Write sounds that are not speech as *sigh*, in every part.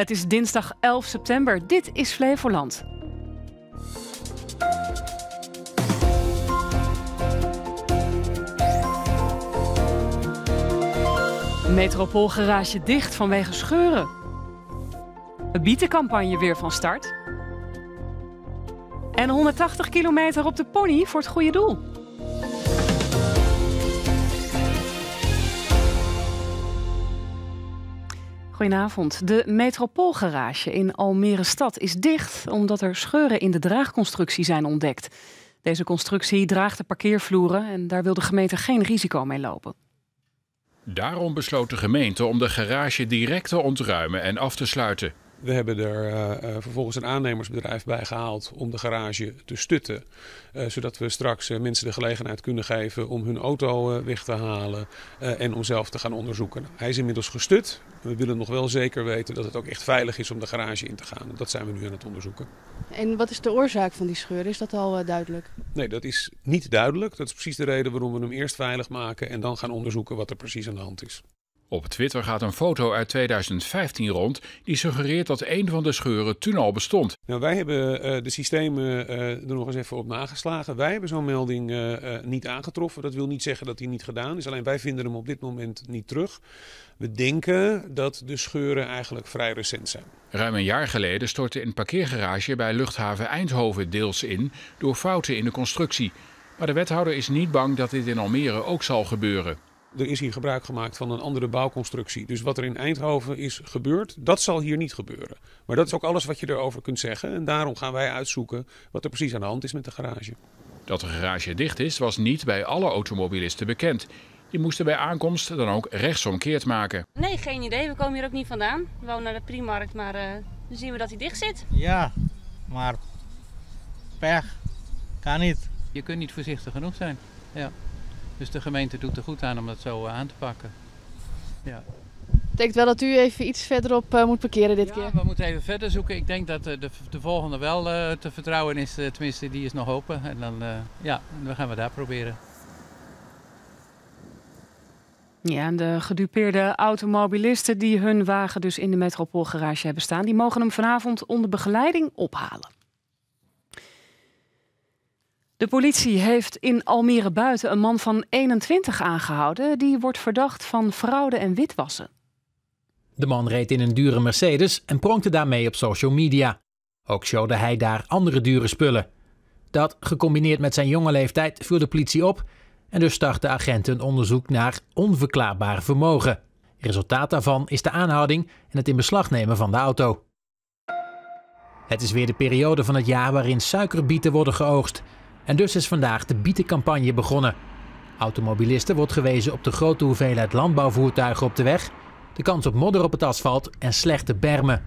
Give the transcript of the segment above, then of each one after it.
Het is dinsdag 11 september. Dit is Flevoland. Metropoolgarage dicht vanwege scheuren. Een bietencampagne weer van start. En 180 kilometer op de pony voor het goede doel. Goedenavond. De Metropoolgarage in Almere Stad is dicht omdat er scheuren in de draagconstructie zijn ontdekt. Deze constructie draagt de parkeervloeren en daar wil de gemeente geen risico mee lopen. Daarom besloot de gemeente om de garage direct te ontruimen en af te sluiten. We hebben er uh, vervolgens een aannemersbedrijf bij gehaald om de garage te stutten. Uh, zodat we straks mensen de gelegenheid kunnen geven om hun auto weg te halen en om zelf te gaan onderzoeken. Hij is inmiddels gestut. We willen nog wel zeker weten dat het ook echt veilig is om de garage in te gaan. Dat zijn we nu aan het onderzoeken. En wat is de oorzaak van die scheur? Is dat al duidelijk? Nee, dat is niet duidelijk. Dat is precies de reden waarom we hem eerst veilig maken en dan gaan onderzoeken wat er precies aan de hand is. Op Twitter gaat een foto uit 2015 rond die suggereert dat een van de scheuren toen al bestond. Nou, wij hebben uh, de systemen uh, er nog eens even op nageslagen. Wij hebben zo'n melding uh, niet aangetroffen. Dat wil niet zeggen dat die niet gedaan is. Alleen wij vinden hem op dit moment niet terug. We denken dat de scheuren eigenlijk vrij recent zijn. Ruim een jaar geleden stortte een parkeergarage bij luchthaven Eindhoven deels in door fouten in de constructie. Maar de wethouder is niet bang dat dit in Almere ook zal gebeuren. Er is hier gebruik gemaakt van een andere bouwconstructie. Dus wat er in Eindhoven is gebeurd, dat zal hier niet gebeuren. Maar dat is ook alles wat je erover kunt zeggen. En daarom gaan wij uitzoeken wat er precies aan de hand is met de garage. Dat de garage dicht is, was niet bij alle automobilisten bekend. Die moesten bij aankomst dan ook rechtsomkeerd maken. Nee, geen idee. We komen hier ook niet vandaan. We wonen naar de Primarkt, maar uh, dan zien we dat hij dicht zit. Ja, maar pech. Kan niet. Je kunt niet voorzichtig genoeg zijn. Ja. Dus de gemeente doet er goed aan om dat zo aan te pakken. Ja. Betekent wel dat u even iets verderop uh, moet parkeren dit ja, keer? we moeten even verder zoeken. Ik denk dat de, de, de volgende wel uh, te vertrouwen is. Uh, tenminste, die is nog open. En dan, ja, dan gaan we daar proberen. Ja, en de gedupeerde automobilisten die hun wagen dus in de metropoolgarage hebben staan... die mogen hem vanavond onder begeleiding ophalen. De politie heeft in Almere Buiten een man van 21 aangehouden. Die wordt verdacht van fraude en witwassen. De man reed in een dure Mercedes en pronkte daarmee op social media. Ook showde hij daar andere dure spullen. Dat, gecombineerd met zijn jonge leeftijd, viel de politie op en dus startte agenten een onderzoek naar onverklaarbaar vermogen. Resultaat daarvan is de aanhouding en het in beslag nemen van de auto. Het is weer de periode van het jaar waarin suikerbieten worden geoogst. En dus is vandaag de bietencampagne begonnen. Automobilisten wordt gewezen op de grote hoeveelheid landbouwvoertuigen op de weg, de kans op modder op het asfalt en slechte bermen.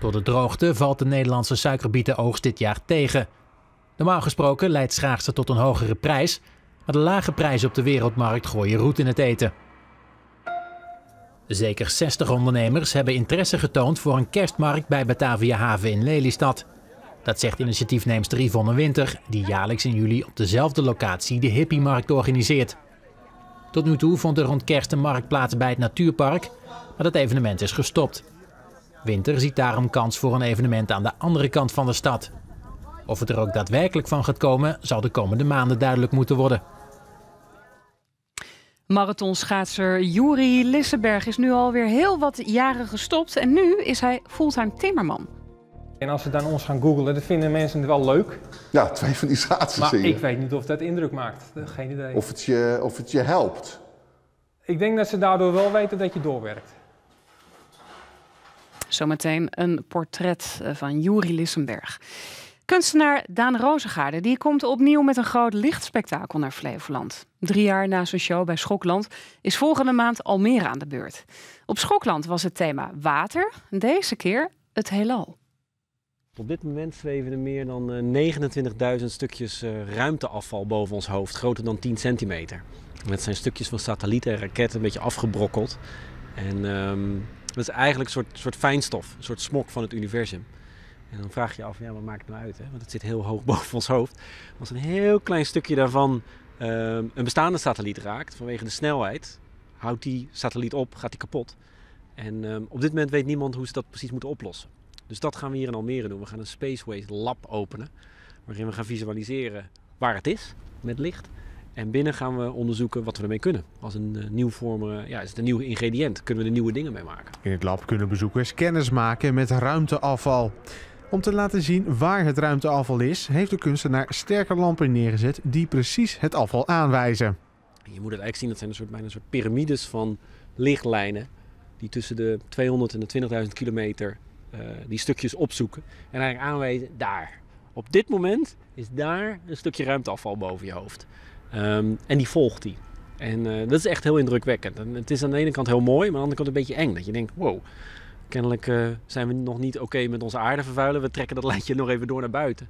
Door de droogte valt de Nederlandse suikerbieteoogst dit jaar tegen. Normaal gesproken leidt schaarste tot een hogere prijs, maar de lage prijzen op de wereldmarkt gooien roet in het eten. Zeker 60 ondernemers hebben interesse getoond voor een kerstmarkt bij Batavia Haven in Lelystad. Dat zegt initiatiefneemster Yvonne Winter, die jaarlijks in juli op dezelfde locatie de Hippiemarkt organiseert. Tot nu toe vond er rond kerst een markt plaats bij het natuurpark, maar dat evenement is gestopt. Winter ziet daarom kans voor een evenement aan de andere kant van de stad. Of het er ook daadwerkelijk van gaat komen, zal de komende maanden duidelijk moeten worden. Marathonschaatser Juri Lissenberg is nu alweer heel wat jaren gestopt en nu is hij fulltime timmerman. En als ze dan ons gaan googlen, dan vinden mensen het wel leuk. Ja, twee van die schaatsers Maar zingen. ik weet niet of dat indruk maakt. Geen idee. Of het, je, of het je helpt. Ik denk dat ze daardoor wel weten dat je doorwerkt. Zometeen een portret eh, van Juri Lissenberg. Kunstenaar Daan Rozengaarde die komt opnieuw met een groot lichtspektakel naar Flevoland. Drie jaar na zijn show bij Schokland is volgende maand Almere aan de beurt. Op Schokland was het thema water, deze keer het heelal. Op dit moment zweven er meer dan 29.000 stukjes uh, ruimteafval boven ons hoofd, groter dan 10 centimeter. Dat zijn stukjes van satellieten en raketten een beetje afgebrokkeld. En um, dat is eigenlijk een soort, soort fijnstof, een soort smok van het universum. En dan vraag je je af, ja, wat maakt het nou uit? Hè? Want het zit heel hoog *laughs* boven ons hoofd. Als een heel klein stukje daarvan um, een bestaande satelliet raakt, vanwege de snelheid, houdt die satelliet op, gaat die kapot. En ehm, op dit moment weet niemand hoe ze dat precies moeten oplossen. Dus dat gaan we hier in Almere doen. We gaan een Space Waste Lab openen. Waarin we gaan visualiseren waar het is met licht. En binnen gaan we onderzoeken wat we ermee kunnen. Als een uh, nieuw vorm, ja, is het een nieuw ingrediënt? Kunnen we er nieuwe dingen mee maken? In het lab kunnen bezoekers kennis maken met ruimteafval. Om te laten zien waar het ruimteafval is, heeft de kunstenaar sterke lampen neergezet die precies het afval aanwijzen. Je moet het eigenlijk zien, dat zijn een soort, bijna een soort piramides van lichtlijnen die tussen de 200 en de 20.000 kilometer die stukjes opzoeken. En eigenlijk aanwijzen, daar. Op dit moment is daar een stukje ruimteafval boven je hoofd. Um, en die volgt die. En uh, dat is echt heel indrukwekkend. En het is aan de ene kant heel mooi, maar aan de andere kant een beetje eng. Dat je denkt, wow, kennelijk uh, zijn we nog niet oké met onze aarde vervuilen. We trekken dat *laughs* lijntje nog even door naar buiten.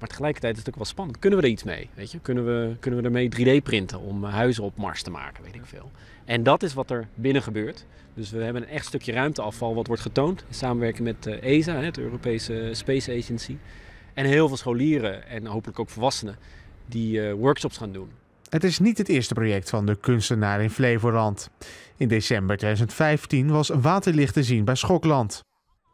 Maar tegelijkertijd is het ook wel spannend. Kunnen we er iets mee? Weet je? Kunnen, we, kunnen we ermee 3D printen om huizen op Mars te maken? Weet ik veel. En dat is wat er binnen gebeurt. Dus we hebben een echt stukje ruimteafval wat wordt getoond. In samenwerking met uh, ESA, het Europese Space Agency. En heel veel scholieren en hopelijk ook volwassenen die uh, workshops gaan doen. Het is niet het eerste project van de kunstenaar in Flevoland. In december 2015 was waterlicht te zien bij Schokland.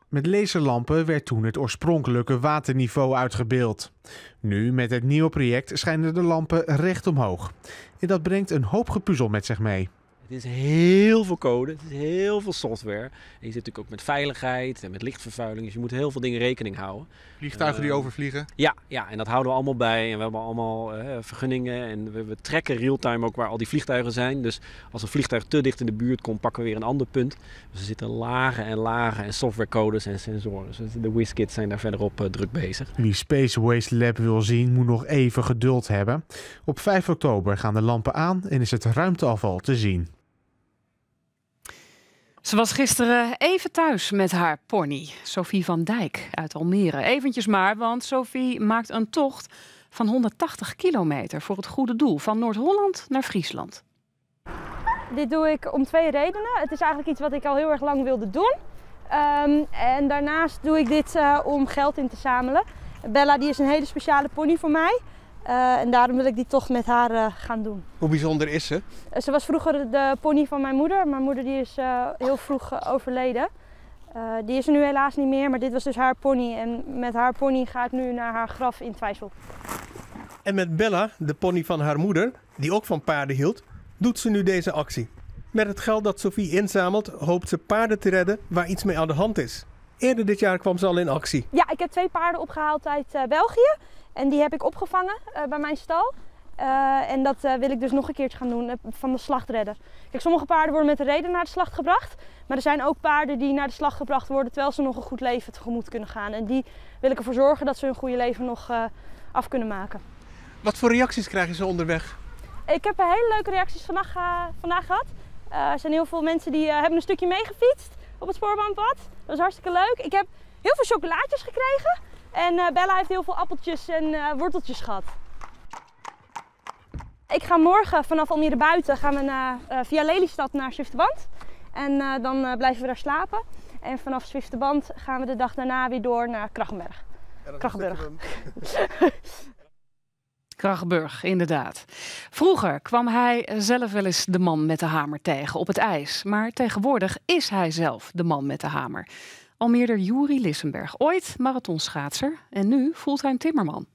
Met laserlampen werd toen het oorspronkelijke waterniveau uitgebeeld. Nu, met het nieuwe project, schijnen de lampen recht omhoog. En dat brengt een hoop gepuzzel met zich mee. Het is heel veel code, het is heel veel software. En je zit natuurlijk ook met veiligheid en met lichtvervuiling. Dus je moet heel veel dingen rekening houden. Vliegtuigen die overvliegen? Ja, ja, en dat houden we allemaal bij. En we hebben allemaal uh, vergunningen. En we, we trekken real-time ook waar al die vliegtuigen zijn. Dus als een vliegtuig te dicht in de buurt komt, pakken we weer een ander punt. Dus er zitten lagen en lagen en softwarecodes en sensoren. Dus de WizKids zijn daar verderop uh, druk bezig. Wie Space Waste Lab wil zien, moet nog even geduld hebben. Op 5 oktober gaan de lampen aan en is het ruimteafval te zien. Ze was gisteren even thuis met haar pony, Sophie van Dijk uit Almere. Eventjes maar, want Sophie maakt een tocht van 180 kilometer voor het goede doel, van Noord-Holland naar Friesland. Dit doe ik om twee redenen. Het is eigenlijk iets wat ik al heel erg lang wilde doen. Um, en daarnaast doe ik dit uh, om geld in te zamelen. Bella die is een hele speciale pony voor mij. Uh, en daarom wil ik die toch met haar uh, gaan doen. Hoe bijzonder is ze? Uh, ze was vroeger de pony van mijn moeder. Mijn moeder die is heel vroeg overleden. die is er nu helaas niet meer, maar dit was dus haar pony. En met haar pony ga ik nu naar haar graf in Twijssel. En met Bella, de pony van haar moeder, die ook van paarden hield, doet ze nu deze actie. Met het geld dat Sophie inzamelt, hoopt ze paarden te redden waar iets mee aan de hand is. Eerder dit jaar kwam ze al in actie. Ja, ik heb twee paarden opgehaald uit België. En die heb ik opgevangen uh, bij mijn stal. Uh, en dat wil ik dus nog een keertje gaan doen van de slachtredder. Kijk, sommige paarden worden met de reden naar de slacht gebracht. Maar er zijn ook paarden die naar de slacht gebracht worden terwijl ze nog een goed leven tegemoet kunnen gaan. En die wil ik ervoor zorgen dat ze hun goede leven nog af kunnen maken. Wat voor reacties krijgen ze onderweg? Ik heb hele leuke reacties vandaag, vandaag gehad. er zijn heel veel mensen die hebben een stukje meegefietst op het spoorbaanpad. Dat was hartstikke leuk. Ik heb heel veel chocolaatjes gekregen. En uh, Bella heeft heel veel appeltjes en uh, worteltjes gehad. Ik ga morgen vanaf Almere buiten gaan we naar, uh, via Lelystad naar Zwifterband. En dan blijven we daar slapen. En vanaf Zwifterband gaan we de dag daarna weer door naar Krachtenberg. Krachtenburg. *laughs* Krachtenburg, inderdaad. Vroeger kwam hij zelf wel eens de man met de hamer tegen op het ijs. Maar tegenwoordig is hij zelf de man met de hamer. Almeerder Juri Lissenberg, ooit marathonschaatser en nu fulltime timmerman.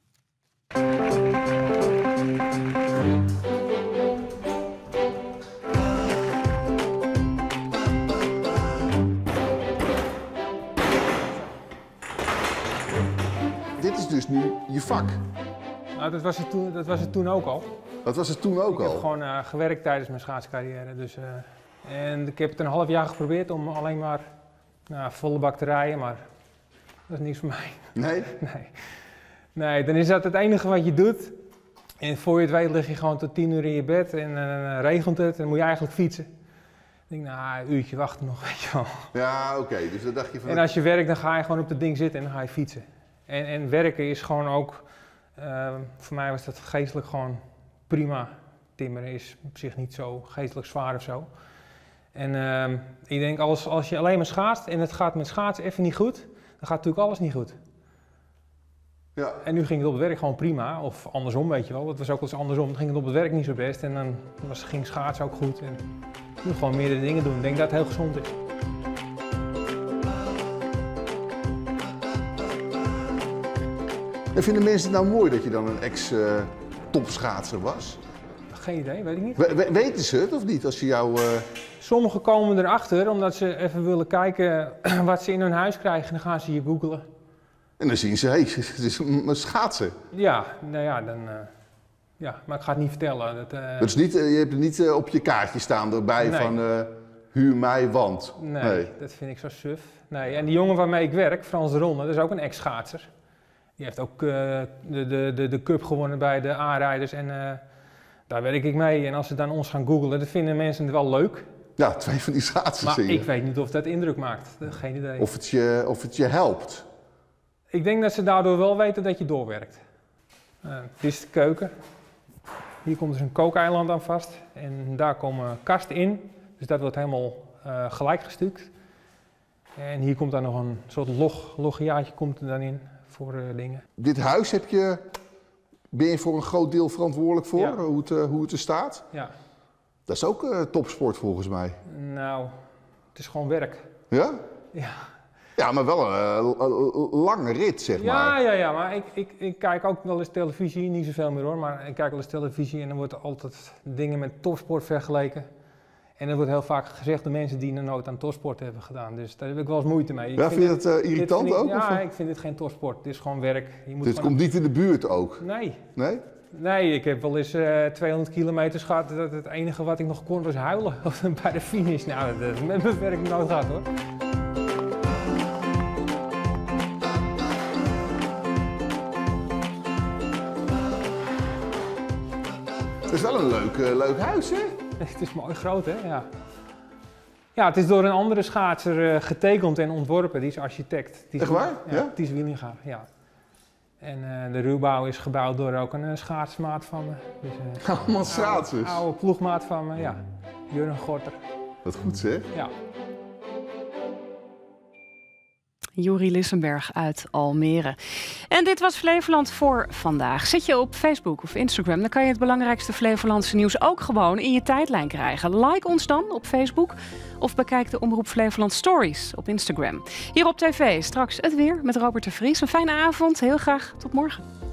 Dit is dus nu je vak. Nou, dat was het toen, dat was het toen ook al. Dat was het toen ook al? Ik heb gewoon uh, gewerkt tijdens mijn schaatscarrière. Dus, uh, en ik heb het een half jaar geprobeerd om alleen maar nou, volle bakterijen, maar dat is niks voor mij. Nee? *laughs* Nee. Nee, dan is dat het enige wat je doet. En voor je het weet lig je gewoon tot tien uur in je bed en uh, regent het en dan moet je eigenlijk fietsen. Ik denk, nou, een uurtje wachten nog, *laughs* weet je wel. Ja, oké. Okay. Dus dan dacht je van... En als je werkt, dan ga je gewoon op dat ding zitten en dan ga je fietsen. En, en werken is gewoon ook, uh, voor mij was dat geestelijk gewoon prima. Timmeren is op zich niet zo geestelijk zwaar of zo. En uh, ik denk, als, als je alleen maar schaatst en het gaat met schaatsen even niet goed, dan gaat natuurlijk alles niet goed. Ja. En nu ging het op het werk gewoon prima, of andersom weet je wel, dat was ook wel eens andersom. Dan ging het op het werk niet zo best en dan was, ging schaatsen ook goed. En nu gewoon meerdere dingen doen. Ik denk dat het heel gezond is. En vinden mensen het nou mooi dat je dan een ex-topschaatser was? Geen idee, weet ik niet. We- we- weten ze het of niet als je jou... eh, Sommigen komen erachter omdat ze even willen kijken *clears throat* wat ze in hun huis krijgen. Dan gaan ze je googlen. En dan zien ze, hé, hey, *laughs* het is een schaatser. Ja, nou ja, dan... eh, ja, maar ik ga het niet vertellen. Dat, eh, is niet, eh, je hebt het niet eh, op je kaartje staan erbij Nee. van eh, huur mij, want. Nee, dat vind ik zo suf. Nee, en die jongen waarmee ik werk, Frans de Ronde, dat is ook een ex-schaatser. Die heeft ook eh, de, de, de, de cup gewonnen bij de aanrijders en eh, daar werk ik mee. En als ze dan ons gaan googlen, dan vinden mensen het wel leuk. Ja, twee van die schaatsers Maar ik weet niet of dat indruk maakt. Geen idee. Of het, je, of het je helpt. Ik denk dat ze daardoor wel weten dat je doorwerkt. Eh, dit is de keuken. Hier komt dus een kookeiland aan vast. En daar komen kasten in. Dus dat wordt helemaal gelijk gestuukt. En hier komt dan nog een soort log, loggiaatje komt er dan in voor eh, dingen. Dit huis heb je, ben je voor een groot deel verantwoordelijk voor, Ja. hoe, het, eh, hoe het er staat? Ja. Dat is ook eh, topsport volgens mij. Nou, het is gewoon werk. Ja? Ja. Ja, maar wel een lange rit, zeg Ja, maar. ja, ja, maar ik, ik, ik kijk ook wel eens televisie, niet zoveel meer hoor, maar ik kijk wel eens televisie en dan wordt er altijd dingen met topsport vergeleken. En er wordt heel vaak gezegd door mensen die nog nooit aan topsport hebben gedaan. Dus daar heb ik wel eens moeite mee. Ik Ja, vind je dat, eh, irritant ik- ook, Ja, of? ik vind dit geen topsport. Dit is gewoon werk. Je moet komt niet in de buurt ook. Nee. Nee? Nee, ik heb wel eens eh 200 kilometer gehad. Dat het enige wat ik nog kon was huilen *laughs* bij de finish. Nou, dat is met mijn werk nooit gehad hoor. Is wel een leuk, eh, leuk huis, hè? *laughs* Het is mooi groot, hè? Ja. Ja, het is door een andere schaatser eh, getekend en ontworpen. Die is architect. Ties- Echt waar? Ja, Ja? Ties Wielinga, ja. En eh, de ruwbouw is gebouwd door ook een schaatsmaat van me. Dus, *laughs* Allemaal schaatsers? Oude, oude ploegmaat van me, ja. Jurgen Gorter. Wat goed, zeg. Ja. Juri Lissenberg uit Almere. En dit was Flevoland voor vandaag. Zit je op Facebook of Instagram, dan kan je het belangrijkste Flevolandse nieuws ook gewoon in je tijdlijn krijgen. Like ons dan op Facebook of bekijk de Omroep Flevoland Stories op Instagram. Hier op tv straks het weer met Robert de Vries. Een fijne avond, heel graag tot morgen.